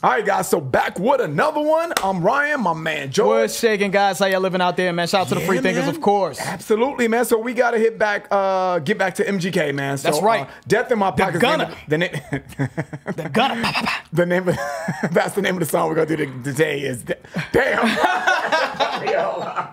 All right, guys. So back with another one. I'm Ryan, my man George. What's shaking, guys? How y'all living out there, man? Shout out to the free thinkers, man. of course. Absolutely, man. So we gotta hit back, uh, get back to MGK, man. So, That's right. Uh, Death in my pocket. The name, The gun. pa, pa, pa. the name of that's the name of the song we're gonna do today is De- damn.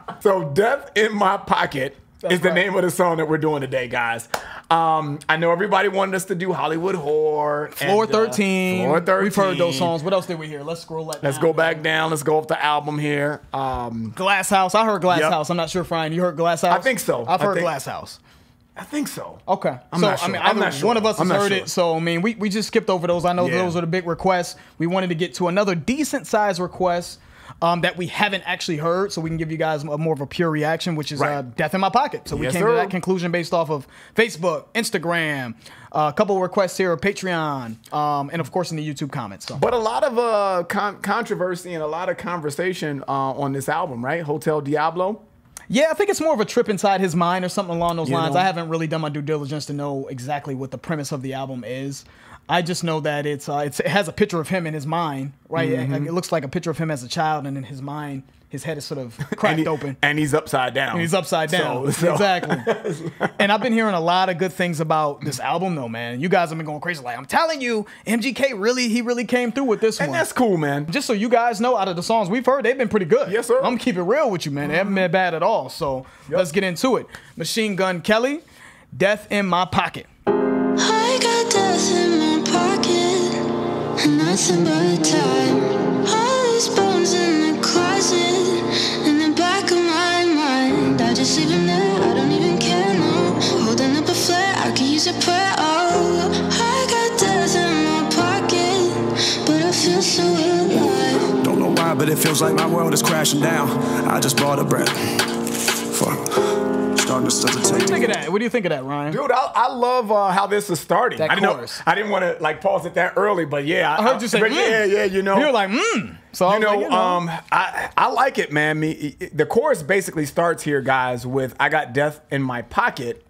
So death in my pocket is the right. name of the song that we're doing today, guys. Um, I know everybody wanted us to do Hollywood Whore. Floor and, uh, 13. Floor 13. We've heard those songs. What else did we hear? Let's scroll that Let's down. go back down. Let's go up the album here. Um, Glass House. I heard Glass Yep. House. I'm not sure, Ryan. You heard Glass House? I think so. I've I heard think- Glass House. I think so. Okay. I'm so not sure. I mean, I'm not sure. one of us has heard sure. it. So I mean, we, we just skipped over those. I know Yeah. those are the big requests. We wanted to get to another decent size request. Um, that we haven't actually heard, so we can give you guys a, more of a pure reaction, which is uh, "Death in My Pocket." So we came sir. to that conclusion based off of Facebook, Instagram, uh, a couple of requests here, Patreon, um, and of course in the YouTube comments. So But a lot of uh, con- controversy and a lot of conversation uh, on this album, right? Hotel Diablo. Yeah, I think it's more of a trip inside his mind or something along those You lines. know? I haven't really done my due diligence to know exactly what the premise of the album is. I just know that it's, uh, it's it has a picture of him in his mind, right? It- Mm-hmm. It, looks like a picture of him as a child, and in his mind, his head is sort of And, cracked he- open. and he's upside down. And he's upside down. So- so- Exactly. and I've been hearing a lot of good things about this album, though, man. You guys have been going crazy. Like I'm telling you, MGK really, he really came through with this And one. And that's cool, man. just so you guys know, out of the songs we've heard, they've been pretty good. Yes, sir. I'm gonna keep it real with you, man. They haven't been bad at all. So let's get into it. Machine Gun Kelly, Death in My Pocket. But time. All these bones in the closet, in the back of my mind. I just leave them there, I don't even care, no. Holding up a flare, I could use a prayer. Oh, I got death in my pocket, but I feel so alive. Don't know why, but it feels like my world is crashing down. I just bought a breath. Fuck. Starting to hesitate. Think of that. What do you think of that, Ryan? Dude, I, I love uh, how this is starting. That I didn't chorus. know, I didn't want to like pause it that early, but yeah, I heard you say, mm. yeah, yeah, you know, You're like, mmm. So I you was know, like, you um, I I like it, man. Me, the chorus basically starts here, guys, with "I got death in my pocket."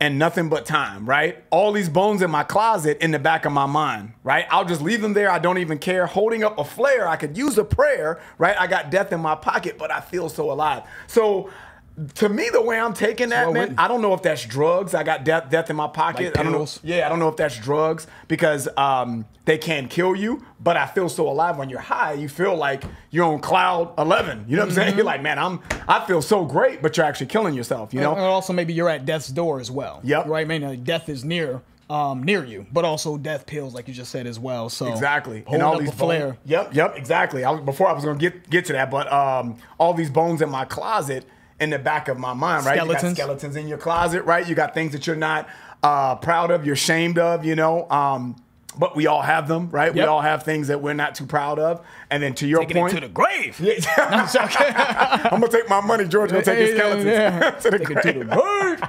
And nothing but time, right? All these bones in my closet in the back of my mind, right? I'll just leave them there. I don't even care. Holding up a flare, I could use a prayer, right? I got death in my pocket, but I feel so alive. So, to me, the way I'm taking that, man. I don't know if that's drugs. I got death, death in my pocket. Like I don't know. Yeah, I don't know if that's drugs because um, they can kill you. But I feel so alive when you're high. You feel like you're on cloud 11. You know what I'm saying? You're like, man, I'm. I feel so great, but you're actually killing yourself. You know? And also maybe you're at death's door as well. Yep. Right? Maybe like, death is near um, near you, but also death pills, like you just said as well. So Exactly. holding up a flare. Yep, yep, exactly. I before I was gonna get get to that, but um, all these bones in my closet in the back of my mind, right? You Skeletons. got skeletons in your closet, right? You got things that you're not uh, proud of, you're ashamed of, you know. Um, but we all have them, right? We all have things that we're not too proud of. And then to your Taking point, it to the grave. Yeah. I'm gonna take my money, George. Gonna take his Yeah, skeletons yeah. to the Take it to the grave. grave.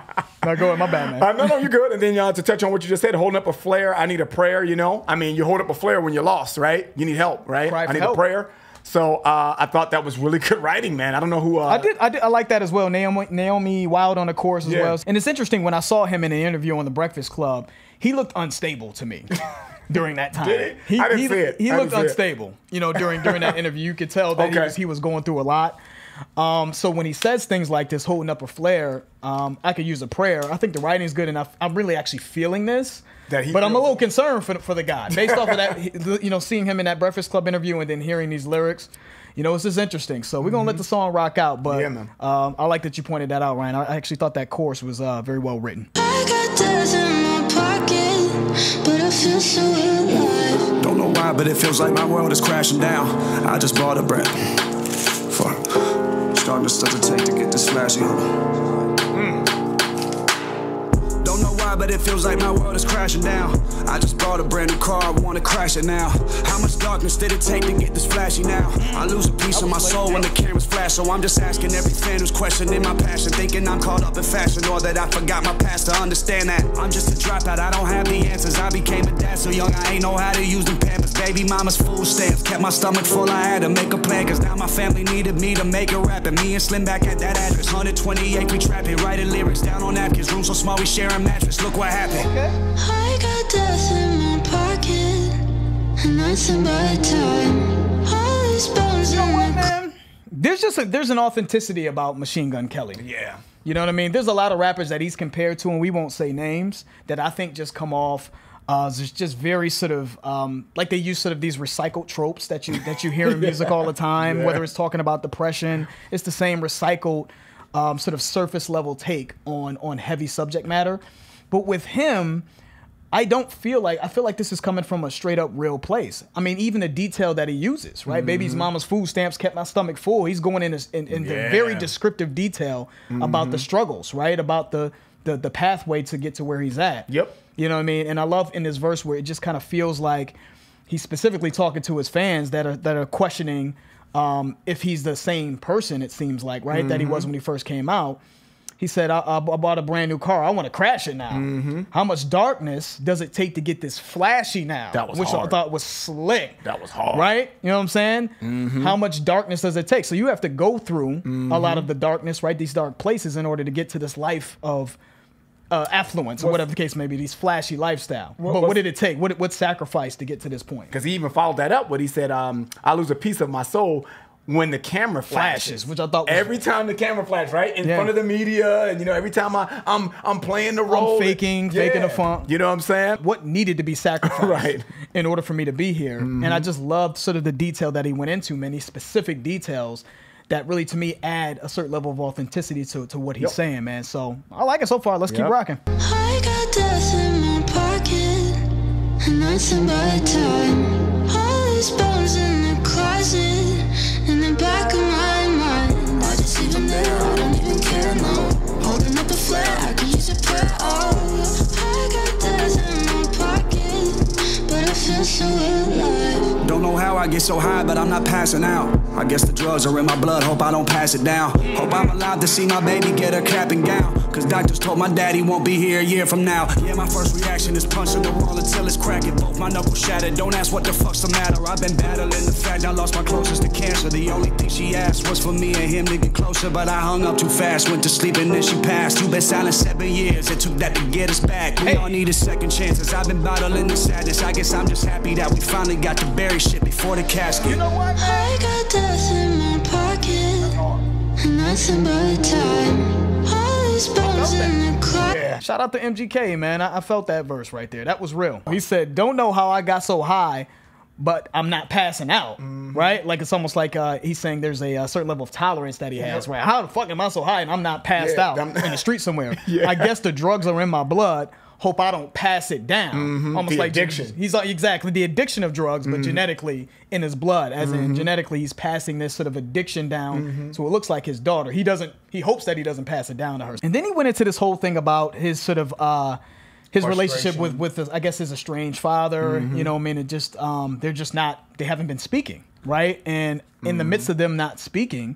now go ahead, my bad, man. Uh, no, no, you're good. And then uh, to touch on what you just said, holding up a flare. I need a prayer. You know, I mean, you hold up a flare when you're lost, right? You need help, right? Cry I need help. a prayer. So uh, I thought that was really good writing, man. I don't know who. Uh, I did, I did, I like that as well. Naomi, Naomi Wild on the chorus as Yeah. well. And it's interesting when I saw him in an interview on the Breakfast Club, he looked unstable to me during that time. Did he? I didn't he, see it. He looked see it. unstable. You know, during during that interview, you could tell that he, was, he was going through a lot. Um, so when he says things like this, holding up a flare, um, I could use a prayer. I think the writing's good enough. I'm really actually feeling this. That he but I'm a little concerned for, for the guy based off of that. You know, seeing him in that Breakfast Club interview and then hearing these lyrics. You know, this is interesting. So we're gonna let the song rock out. But Mm-hmm. Yeah, man. um, I like that you pointed that out, Ryan. I actually thought that chorus was uh, very well written. I got death in my pocket, but I feel so alive. Don't know why, but it feels like my world is crashing down. I just bought a breath. Fuck. Starting to take to get this flashy. But it feels like my world is crashing down. I just bought a brand new car, I wanna crash it now. How much darkness did it take to get this flashy now? I lose a piece of my soul when the cameras flash, so I'm just asking every fan who's questioning my passion, thinking I'm caught up in fashion, or that I forgot my past to understand that I'm just a dropout. I don't have the answers. I became a dad so young, I ain't know how to use them pampers. Baby mama's food stamps kept my stomach full. I had to make a plan, cause now my family needed me to make a rap. rapping. Me and Slim back at that address, 128 we trapping, writing lyrics down on napkins. Room so small we share a mattress. Look what happened. I got death in my pocket, and nothing but time. All these bones in the Man, there's just a, there's an authenticity about Machine Gun Kelly. Yeah. You know what I mean? There's a lot of rappers that he's compared to, and we won't say names, that I think just come off uh, as just very sort of um, like they use sort of these recycled tropes that you that you hear in music all the time. Yeah. Whether it's talking about depression, it's the same recycled um, sort of surface level take on on heavy subject matter. But with him, I don't feel like I feel like this is coming from a straight up real place. I mean, even the detail that he uses, right? Mm-hmm. Baby's mama's food stamps kept my stomach full. He's going in in, in the Yeah. very descriptive detail about the struggles, right? About the, the the pathway to get to where he's at. Yep. You know what I mean? And I love in this verse where it just kind of feels like he's specifically talking to his fans that are that are questioning um, if he's the same person. It seems like right that he Mm-hmm. was when he first came out. He said, I, I bought a brand new car. I want to crash it now. Mm-hmm. How much darkness does it take to get this flashy now? That was Which I thought was slick. That was hard. Right? You know what I'm saying? Mm-hmm. How much darkness does it take? So you have to go through a lot of the darkness, right? These dark places in order to get to this life of uh, affluence or whatever the case may be, these flashy lifestyle. What- but what did it take? What, what sacrifice to get to this point? Because he even followed that up with he said, um, I lose a piece of my soul when the camera flashes. Flashes, which I thought was- every time the camera flashes, right? In Yeah. front of the media, and you know, every time I, I'm I'm playing the role. faking, faking the funk. You know what I'm saying? what needed to be sacrificed Right. in order for me to be here. And I mm-hmm. just loved sort of the detail that he went into, many specific details that really to me add a certain level of authenticity to, to what he's Yep. saying, man. So I like it so far. Let's keep rocking. I feel so alive. I don't know how I get so high, but I'm not passing out. I guess the drugs are in my blood, hope I don't pass it down. Hope I'm alive to see my baby get her cap and gown. Cause doctors told my daddy won't be here a year from now. Yeah, my first reaction is punching the wall until it's cracking. Both my knuckles shattered. Don't ask what the fuck's the matter. I've been battling the fact I lost my closest to cancer. The only thing she asked was for me and him to get closer, but I hung up too fast. Went to sleep and then she passed. You been silent seven years. It took that to get us back. We Hey. all needed second chances. I've been battling the sadness. I guess I'm just happy that we finally got to bury shit before the casket. You know what. I got death in my pocket and nothing but time. All these bones in the closet. Shout out to MGK, man. I, I felt that verse right there. That was real. He said, Don't know how I got so high, but I'm not passing out. Right? Like it's almost like uh, he's saying there's a, uh certain level of tolerance that he has, right? How the fuck am I so high and I'm not passed Yeah, out I'm- in the street somewhere? Yeah. I guess the drugs are in my blood. Hope I don't pass it down. Mm-hmm. Almost The like addiction. He's like exactly the addiction of drugs, but mm-hmm. genetically in his blood, as in mm-hmm. genetically he's passing this sort of addiction down. So it looks like his daughter. He doesn't. He hopes that he doesn't pass it down to her. And then he went into this whole thing about his sort of uh, his relationship with with his, I guess his estranged father. You know, I mean, it just um, they're just not. They haven't been speaking, right? And in the midst of them not speaking.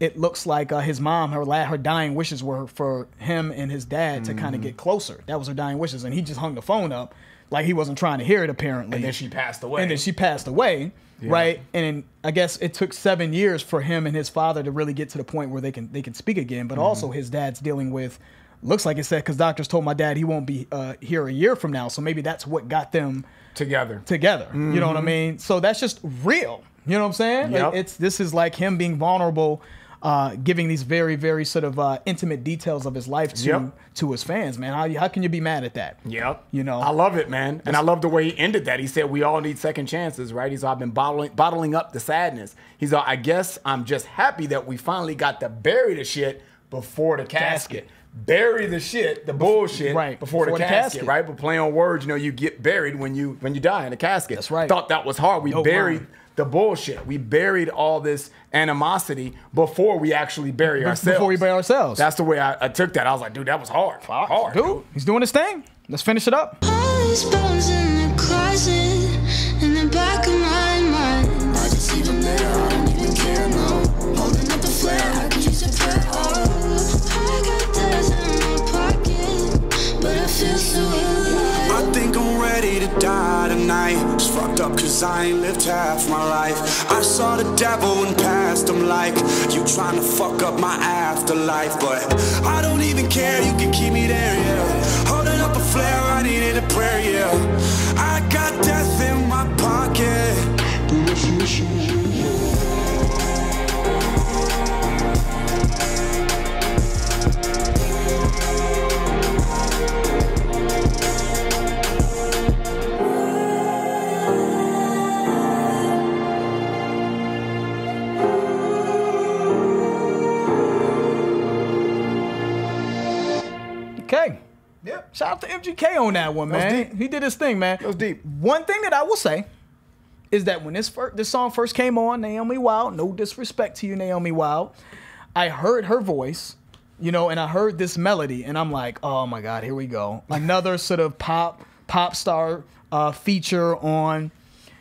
It looks like uh, his mom, her la- her dying wishes were for him and his dad to kind of get closer. That was her dying wishes, and he just hung the phone up like he wasn't trying to hear it. Apparently, And then she passed away. and then she passed away, right? And I guess it took seven years for him and his father to really get to the point where they can they can speak again. But Mm-hmm. also his dad's dealing with, looks like it said because doctors told my dad he won't be uh, here a year from now. So maybe that's what got them together. together. You know what I mean? So that's just real. You know what I'm saying? Like Yep. it's this is like him being vulnerable. Uh, giving these very, very sort of uh, intimate details of his life to Yep. to his fans, man. How, how can you be mad at that? Yep. You know, I love it, man. And I love the way he ended that. He said, We all need second chances, right? He's I've been bottling, bottling up the sadness. He's I guess I'm just happy that we finally got to bury the shit before the casket. Casket. Bury the shit, the bullshit, right, before, before the, the casket, right? But play on words, you know, you get buried when you when you die in a casket. That's right. Thought that was hard. We Dope buried line. The bullshit. We buried all this animosity before we actually bury ourselves. before we bury ourselves. That's the way I, I took that. I was like, dude, that was hard. Hard. dude, he's doing his thing. Let's finish it up. Die tonight. It's fucked up cause I ain't lived half my life. I saw the devil and passed him like you trying to fuck up my afterlife. But I don't even care, you can keep me there, yeah. Holding up a flare, I needed a prayer, yeah. I got death out to MGK on that one, man. deep. He did his thing, man. That was deep. One thing that I will say is that when this fir- this song first came on, Naomi Wild, no disrespect to you, Naomi Wild, I heard her voice, you know, and I heard this melody, and I'm like, oh my god, here we go, another sort of pop pop star uh, feature on.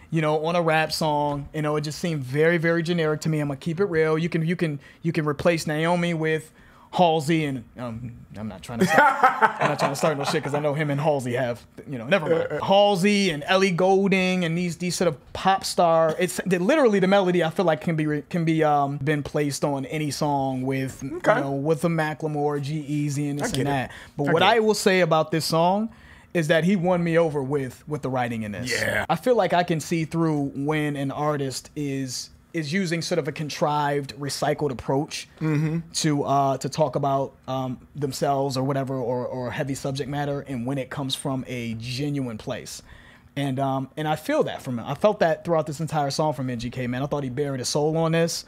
You know, on a rap song, you know, it just seemed very, very generic to me. I'm gonna keep it real. You can, you can, you can replace Naomi with Halsey, and um, I'm not trying to. Start, I'm not trying to start no shit because I know him and Halsey have, you know, never mind. Halsey and Ellie Goulding and these these sort of pop star. It's literally the melody. I feel like can be can be um been placed on any song with Okay. you know with the Macklemore, G-Eazy, and this and it. that. But I what I will say about this song is that he won me over with with the writing in this. Yeah. I feel like I can see through when an artist is is using sort of a contrived, recycled approach to uh, to talk about um, themselves or whatever or, or heavy subject matter, and when it comes from a genuine place. And um, and I feel that from him. I felt that throughout this entire song from MGK. Man, I thought he buried his soul on this.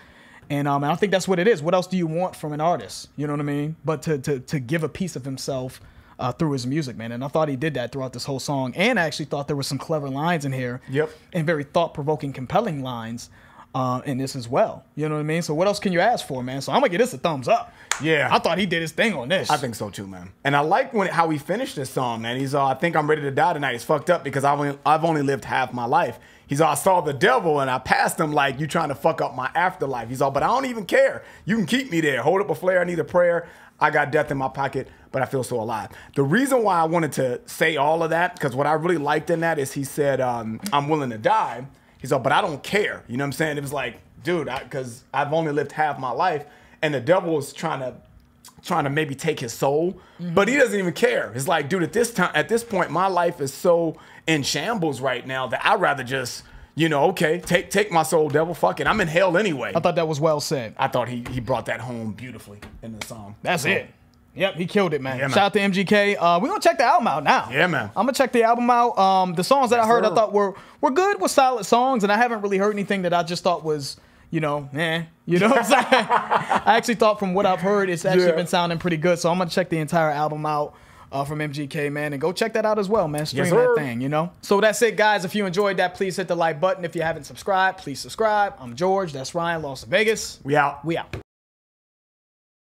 And um, and I think that's what it is. What else do you want from an artist? You know what I mean? But to to to give a piece of himself uh, through his music, man. And I thought he did that throughout this whole song. And I actually thought there were some clever lines in here. Yep. And very thought provoking, compelling lines uh, in this as well. You know what I mean? So what else can you ask for, man? So I'm gonna give this a thumbs up. Yeah. I thought he did his thing on this. I think so too, man. And I like when how he finished this song, man. He's uh, I think I'm ready to die tonight. He's fucked up because I've only, I've only lived half my life. He's all, I saw the devil and I passed him like you trying to fuck up my afterlife. He's all, but I don't even care. You can keep me there. Hold up a flare. I need a prayer. I got death in my pocket, but I feel so alive. The reason why I wanted to say all of that, because what I really liked in that is he said, um, I'm willing to die. He's all, but I don't care. You know what I'm saying? It was like, dude, because I've only lived half my life. And the devil was trying to trying to maybe take his soul, mm-hmm. but he doesn't even care. It's like, dude, at this time, at this point, my life is so in shambles right now that I'd rather just, you know, okay, take take my soul, devil. Fuck it, I'm in hell anyway. I thought that was well said. I thought he he brought that home beautifully in the song. That's So, it. Yep, he killed it, man. Yeah, man. Shout out to MGK. Uh, we're gonna check the album out now. Yeah, man. I'm gonna check the album out. Um, the songs that I heard, I thought were were good, were solid songs, and I haven't really heard anything that I just thought was, you know, eh. You know what I'm saying? I actually thought from what I've heard, it's actually Yeah. been sounding pretty good. So I'm gonna check the entire album out. Uh, from MGK, man, and go check that out as well, man. Stream Yes, that thing, you know. So that's it, guys. If you enjoyed that, please hit the like button. If you haven't subscribed, please subscribe. I'm George. That's Ryan, Lost In Vegas. We out. We out.